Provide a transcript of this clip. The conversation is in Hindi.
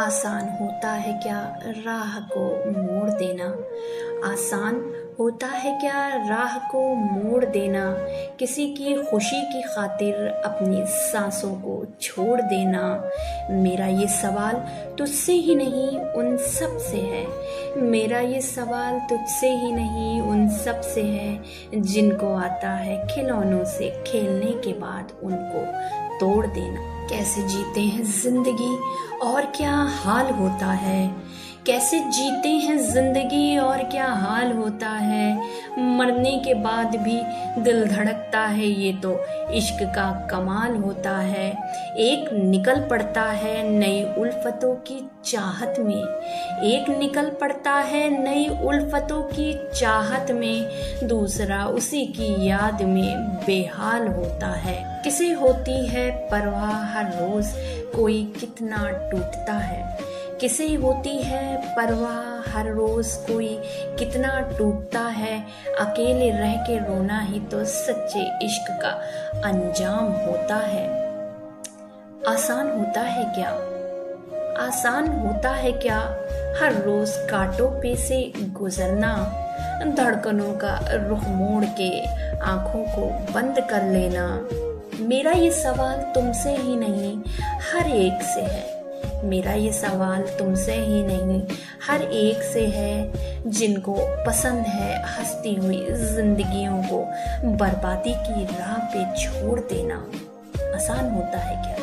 आसान होता है क्या राह को मोड़ देना? आसान होता है क्या राह को मोड़ देना? किसी की खुशी की खातिर अपनी सांसों को छोड़ देना? मेरा ये सवाल तुझसे ही नहीं, उन सबसे है। मेरा ये सवाल तुझसे ही नहीं, उन सबसे है। जिनको आता है खिलौनों से खेलने के बाद उनको तोड़ देना। कैसे जीते हैं ज़िंदगी? और क्या हाल होता है? कैसे जीते हैं ज़िंदगी? और क्या हाल होता है? मरने के बाद भी दिल धड़कता है ये तो। इश्क का कमाल होता है। एक निकल पड़ता है नई उल्फतों की चाहत में। एक निकल पड़ता है नई उल्फतों की चाहत में। दूसरा उसी की याद में बेहाल होता है। किसे होती है परवाह हर रोज? कोई कितना टूटता है। किसे होती है परवाह? हर रोज कोई कितना टूटता है। अकेले रह के रोना ही तो सच्चे इश्क का अंजाम होता है। आसान होता है क्या? आसान होता है क्या? हर रोज कांटों पे से गुजरना, धड़कनों का रुख मोड़ के आँखों को बंद कर लेना। मेरा ये सवाल तुमसे ही नहीं, हर एक से है। मेरा ये सवाल तुमसे ही नहीं। हर एक से है जिनको पसंद है हंसती हुई जिंदगियों को बर्बादी की राह पे छोड़ देना। आसान होता है क्या?